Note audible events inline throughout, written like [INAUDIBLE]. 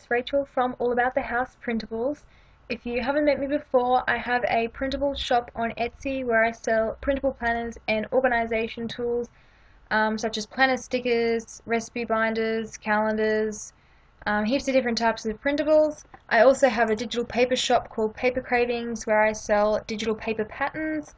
it's Rachel from All About the House Printables. If you haven't met me before, I have a printable shop on Etsy where I sell printable planners and organization tools um, such as planner stickers, recipe binders, calendars, um, heaps of different types of printables. I also have a digital paper shop called Paper Cravings where I sell digital paper patterns.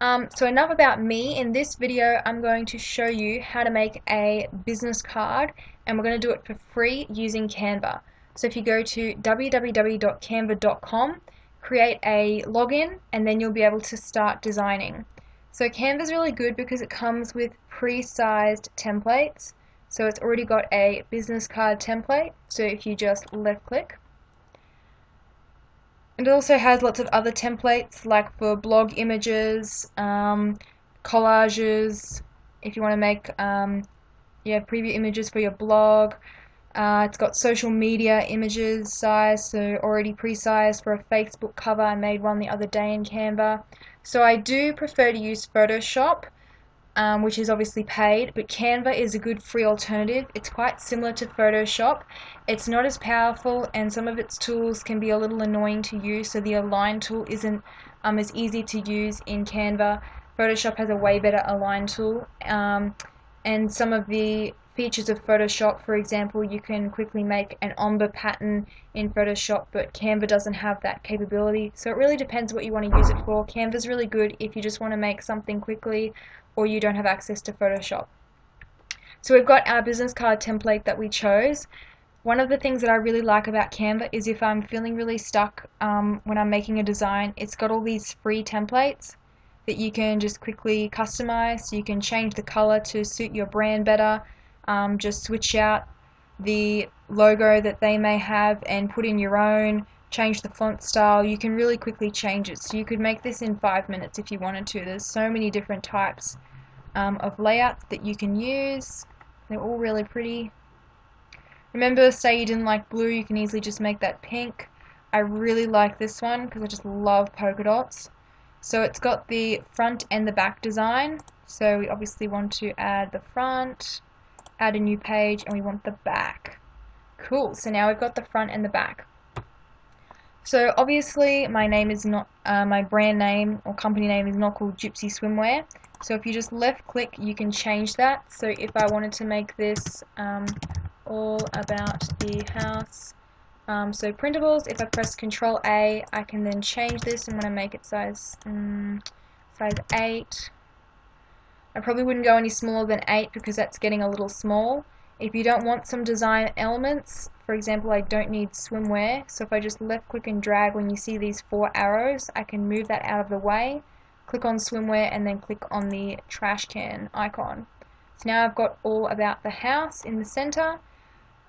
Um, so enough about me. In this video I'm going to show you how to make a business card and we're going to do it for free using Canva. So if you go to www.canva.com, create a login and then you'll be able to start designing. So Canva is really good because it comes with pre-sized templates. So it's already got a business card template. So if you just left click it also has lots of other templates like for blog images, um, collages, if you want to make um, yeah, preview images for your blog. Uh, it's got social media images size, so already pre-sized for a Facebook cover. I made one the other day in Canva. So I do prefer to use Photoshop um, which is obviously paid, but Canva is a good free alternative. It's quite similar to Photoshop. It's not as powerful, and some of its tools can be a little annoying to use, so the Align tool isn't um, as easy to use in Canva. Photoshop has a way better Align tool, um, and some of the features of Photoshop, for example, you can quickly make an ombre pattern in Photoshop, but Canva doesn't have that capability. So it really depends what you want to use it for. Canva's really good if you just want to make something quickly or you don't have access to Photoshop. So we've got our business card template that we chose. One of the things that I really like about Canva is if I'm feeling really stuck um, when I'm making a design, it's got all these free templates that you can just quickly customize. So you can change the color to suit your brand better. Um, just switch out the logo that they may have and put in your own change the font style you can really quickly change it so you could make this in five minutes if you wanted to there's so many different types um, of layouts that you can use. They're all really pretty. Remember, say you didn't like blue, you can easily just make that pink. I really like this one because I just love polka dots. So it's got the front and the back design. So we obviously want to add the front, add a new page, and we want the back. Cool, so now we've got the front and the back. So obviously my name is not, uh, my brand name or company name is not called Gypsy Swimwear. So if you just left click, you can change that. So if I wanted to make this um, all about the house, um, so printables, if I press Control A, I can then change this. I'm going to make it size um, size 8. I probably wouldn't go any smaller than 8 because that's getting a little small. If you don't want some design elements, for example, I don't need swimwear, so if I just left click and drag when you see these four arrows, I can move that out of the way click on swimwear and then click on the trash can icon. So now I've got all about the house in the center.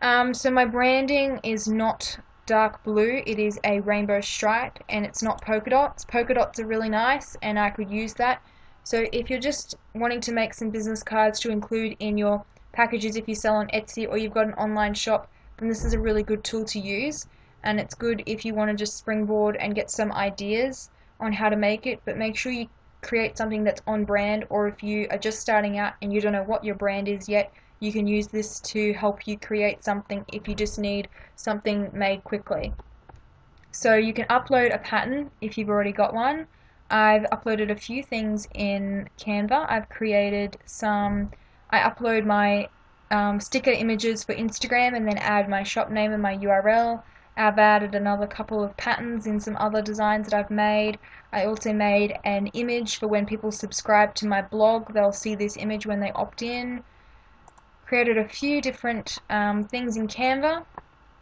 Um, so my branding is not dark blue, it is a rainbow stripe and it's not polka dots. Polka dots are really nice and I could use that. So if you're just wanting to make some business cards to include in your packages if you sell on Etsy or you've got an online shop, then this is a really good tool to use. And it's good if you want to just springboard and get some ideas on how to make it, but make sure you create something that's on brand, or if you are just starting out and you don't know what your brand is yet, you can use this to help you create something if you just need something made quickly. So you can upload a pattern if you've already got one. I've uploaded a few things in Canva. I've created some, I upload my um, sticker images for Instagram and then add my shop name and my URL. I've added another couple of patterns in some other designs that I've made. I also made an image for when people subscribe to my blog. They'll see this image when they opt in. Created a few different um, things in Canva.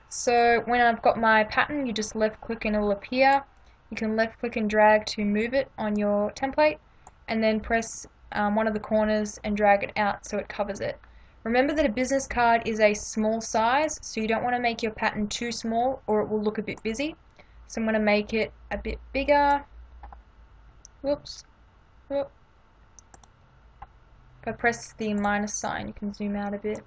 So when I've got my pattern, you just left click and it will appear. You can left click and drag to move it on your template and then press um, one of the corners and drag it out so it covers it. Remember that a business card is a small size, so you don't want to make your pattern too small or it will look a bit busy. So I'm going to make it a bit bigger. Whoops. Whoop. If I press the minus sign, you can zoom out a bit.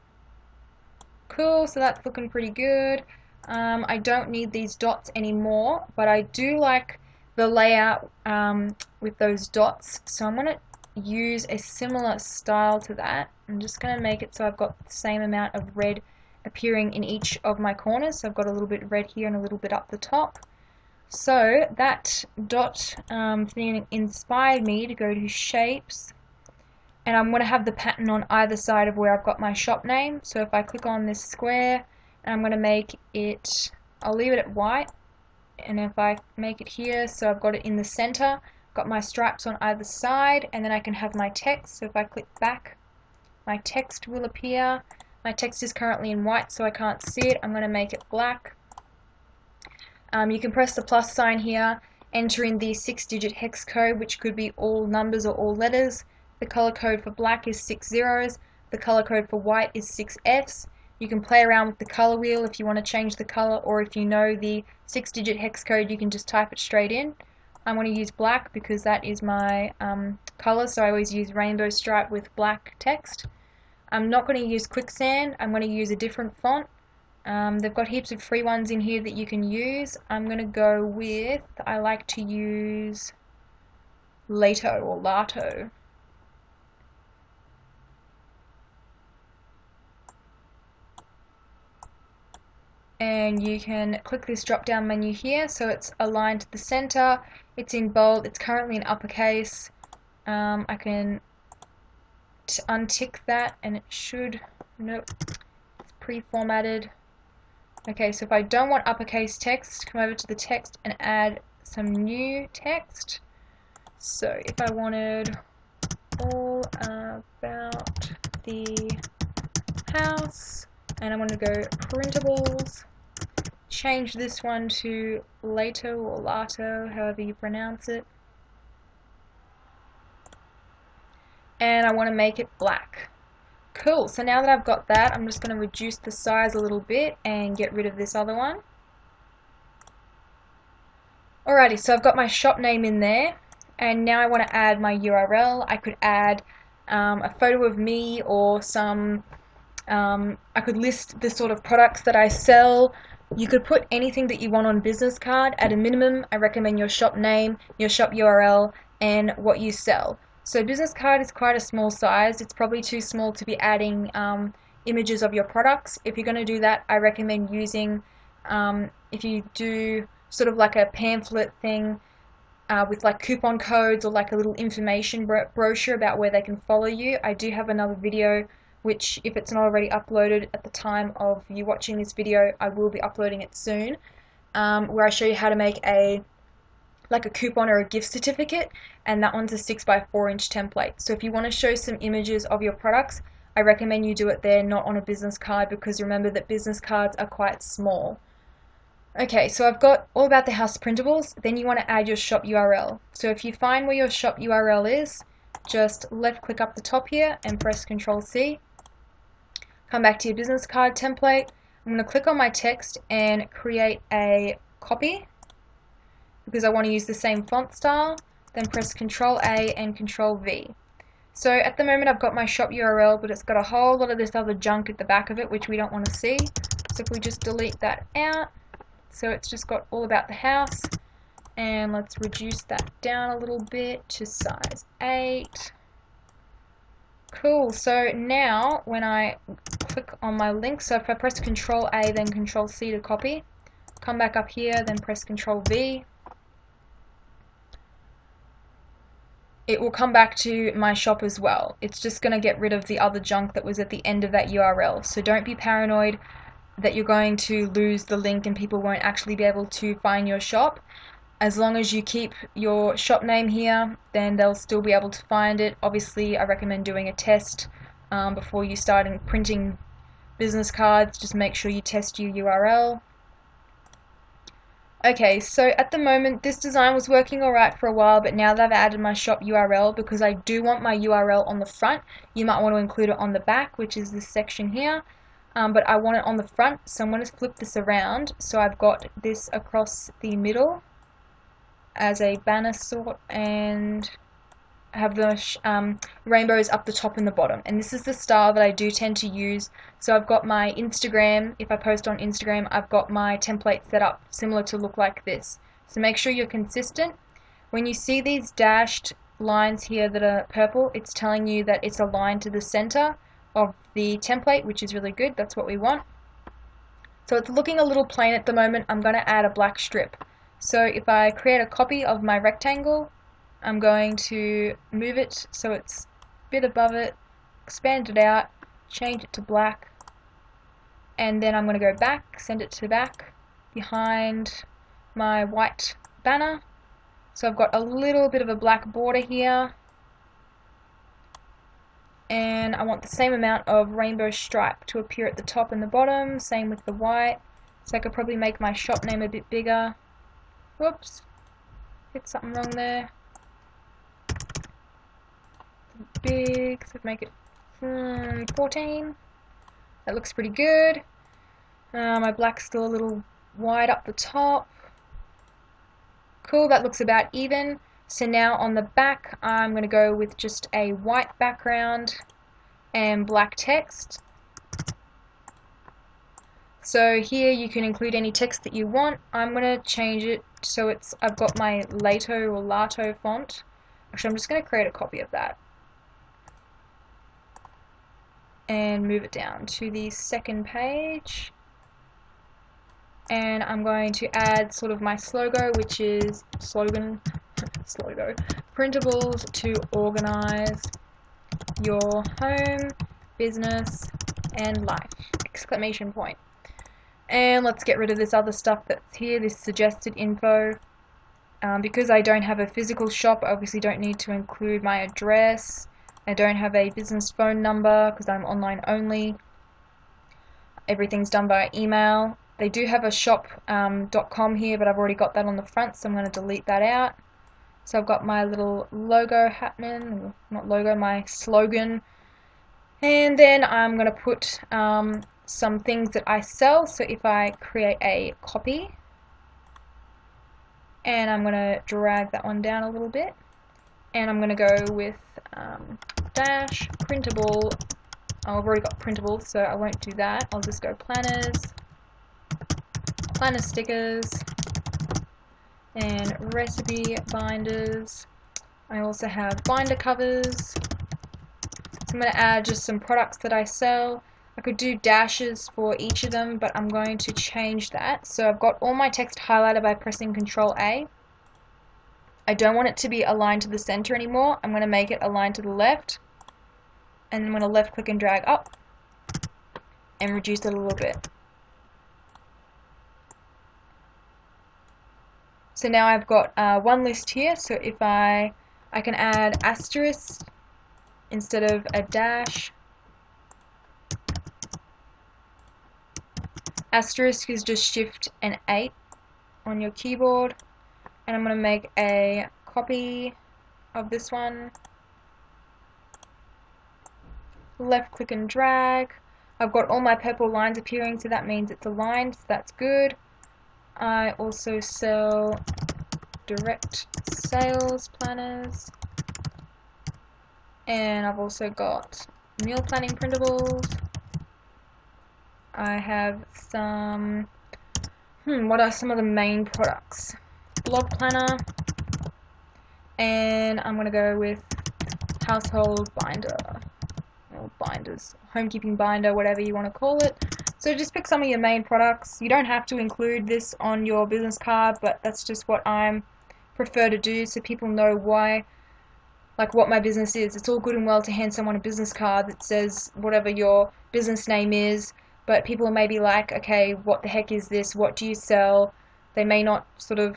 Cool, so that's looking pretty good. Um, I don't need these dots anymore, but I do like the layout um, with those dots. So I'm going to use a similar style to that. I'm just going to make it so I've got the same amount of red appearing in each of my corners. So I've got a little bit red here and a little bit up the top. So that dot um, thing inspired me to go to shapes and I'm going to have the pattern on either side of where I've got my shop name. So if I click on this square and I'm going to make it, I'll leave it at white. And if I make it here so I've got it in the center got my stripes on either side and then I can have my text. So if I click back my text will appear. My text is currently in white so I can't see it. I'm going to make it black. Um, you can press the plus sign here enter in the six digit hex code which could be all numbers or all letters the color code for black is six zeros the color code for white is six Fs you can play around with the color wheel if you want to change the color or if you know the six digit hex code you can just type it straight in. I'm going to use black because that is my um, color so I always use rainbow stripe with black text. I'm not going to use quicksand, I'm going to use a different font. Um, they've got heaps of free ones in here that you can use. I'm going to go with, I like to use Lato or Lato. And you can click this drop down menu here. So it's aligned to the center. It's in bold. It's currently in uppercase. Um, I can untick that and it should nope it's pre-formatted. Okay so if I don't want uppercase text come over to the text and add some new text. So if I wanted all about the house and I'm going to go printables change this one to Lato or Lato, however you pronounce it. And I want to make it black. Cool, so now that I've got that, I'm just going to reduce the size a little bit and get rid of this other one. Alrighty, so I've got my shop name in there, and now I want to add my URL. I could add um, a photo of me or some, um, I could list the sort of products that I sell, you could put anything that you want on business card. At a minimum, I recommend your shop name, your shop URL, and what you sell. So business card is quite a small size. It's probably too small to be adding um, images of your products. If you're going to do that, I recommend using, um, if you do sort of like a pamphlet thing uh, with like coupon codes or like a little information bro brochure about where they can follow you. I do have another video which if it's not already uploaded at the time of you watching this video, I will be uploading it soon, um, where I show you how to make a like a coupon or a gift certificate, and that one's a 6x4 inch template. So if you want to show some images of your products, I recommend you do it there, not on a business card, because remember that business cards are quite small. Okay, so I've got all about the house printables, then you want to add your shop URL. So if you find where your shop URL is, just left click up the top here and press Control C come back to your business card template. I'm going to click on my text and create a copy because I want to use the same font style. Then press Control A and Control V. So at the moment I've got my shop URL but it's got a whole lot of this other junk at the back of it which we don't want to see. So if we just delete that out, so it's just got all about the house and let's reduce that down a little bit to size 8 Cool, so now when I click on my link, so if I press Control A then Control C to copy, come back up here, then press Control V, it will come back to my shop as well. It's just going to get rid of the other junk that was at the end of that URL. So don't be paranoid that you're going to lose the link and people won't actually be able to find your shop as long as you keep your shop name here then they'll still be able to find it. Obviously I recommend doing a test um, before you start printing business cards. Just make sure you test your URL okay so at the moment this design was working alright for a while but now that I've added my shop URL because I do want my URL on the front you might want to include it on the back which is this section here. Um, but I want it on the front so I'm going to flip this around. So I've got this across the middle as a banner sort and have the um, rainbows up the top and the bottom. And this is the style that I do tend to use. So I've got my Instagram. If I post on Instagram I've got my template set up similar to look like this. So make sure you're consistent. When you see these dashed lines here that are purple it's telling you that it's aligned to the center of the template which is really good. That's what we want. So it's looking a little plain at the moment. I'm going to add a black strip. So if I create a copy of my rectangle, I'm going to move it so it's a bit above it, expand it out, change it to black, and then I'm going to go back, send it to the back, behind my white banner. So I've got a little bit of a black border here, and I want the same amount of rainbow stripe to appear at the top and the bottom, same with the white. So I could probably make my shop name a bit bigger. Whoops, hit something wrong there. Big, so make it hmm, 14. That looks pretty good. Uh, my black's still a little wide up the top. Cool, that looks about even. So now on the back, I'm going to go with just a white background and black text. So here you can include any text that you want. I'm going to change it so it's I've got my Lato or Lato font. Actually, I'm just going to create a copy of that. And move it down to the second page and I'm going to add sort of my slogan, which is slogan, [LAUGHS] slogan, printables to organize your home, business, and life, exclamation point. And let's get rid of this other stuff that's here, this suggested info. Um, because I don't have a physical shop, I obviously don't need to include my address. I don't have a business phone number because I'm online only. Everything's done by email. They do have a shop.com um, here, but I've already got that on the front, so I'm going to delete that out. So I've got my little logo happening, not logo, my slogan. And then I'm going to put um, some things that I sell. So if I create a copy, and I'm going to drag that one down a little bit, and I'm going to go with um, dash printable. I've already got printable, so I won't do that. I'll just go planners planner stickers and recipe binders. I also have binder covers. So I'm going to add just some products that I sell. I could do dashes for each of them, but I'm going to change that. So I've got all my text highlighted by pressing Control A. I don't want it to be aligned to the center anymore. I'm going to make it aligned to the left. And I'm going to left click and drag up and reduce it a little bit. So now I've got uh, one list here, so if I, I can add asterisk instead of a dash. Asterisk is just shift and 8 on your keyboard. And I'm going to make a copy of this one. Left click and drag. I've got all my purple lines appearing, so that means it's aligned, so that's good. I also sell direct sales planners and I've also got meal planning printables. I have some, hmm, what are some of the main products? Blog planner and I'm going to go with household binder or binders, homekeeping binder, whatever you want to call it. So just pick some of your main products. You don't have to include this on your business card, but that's just what I prefer to do so people know why, like what my business is. It's all good and well to hand someone a business card that says whatever your business name is, but people may be like, okay, what the heck is this? What do you sell? They may not sort of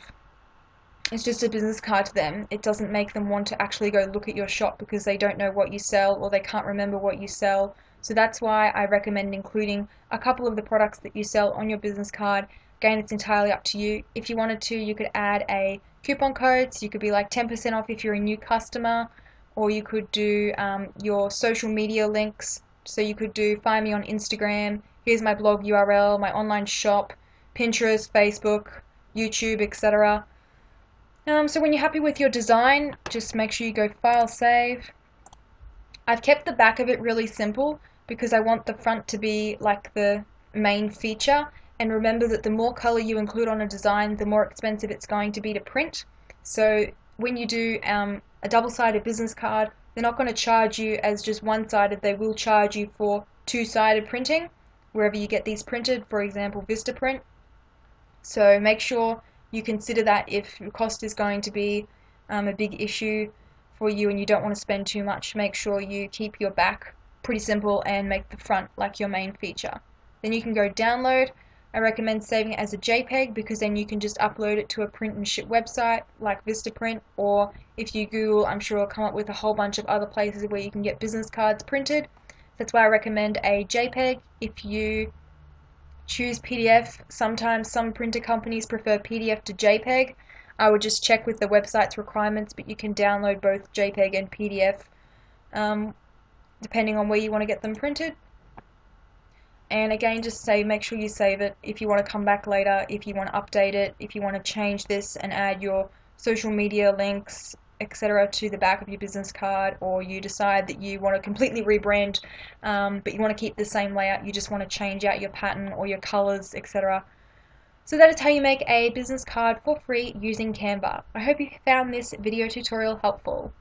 it's just a business card to them. It doesn't make them want to actually go look at your shop because they don't know what you sell or they can't remember what you sell so that's why I recommend including a couple of the products that you sell on your business card. Again, it's entirely up to you. If you wanted to, you could add a coupon code, so you could be like 10% off if you're a new customer, or you could do um, your social media links. So you could do find me on Instagram, here's my blog URL, my online shop, Pinterest, Facebook, YouTube, etc. Um, so when you're happy with your design, just make sure you go File, Save. I've kept the back of it really simple because I want the front to be like the main feature and remember that the more color you include on a design the more expensive it's going to be to print so when you do um, a double-sided business card they're not going to charge you as just one-sided they will charge you for two-sided printing wherever you get these printed, for example Vistaprint. So make sure you consider that if cost is going to be um, a big issue for you and you don't want to spend too much, make sure you keep your back pretty simple and make the front like your main feature. Then you can go download. I recommend saving it as a JPEG because then you can just upload it to a print and ship website like Vistaprint or if you Google I'm sure it'll come up with a whole bunch of other places where you can get business cards printed. That's why I recommend a JPEG. If you choose PDF, sometimes some printer companies prefer PDF to JPEG. I would just check with the website's requirements but you can download both JPEG and PDF um, depending on where you want to get them printed and again just say make sure you save it if you want to come back later if you want to update it if you want to change this and add your social media links etc to the back of your business card or you decide that you want to completely rebrand um, but you want to keep the same layout you just want to change out your pattern or your colors etc so that is how you make a business card for free using Canva. I hope you found this video tutorial helpful.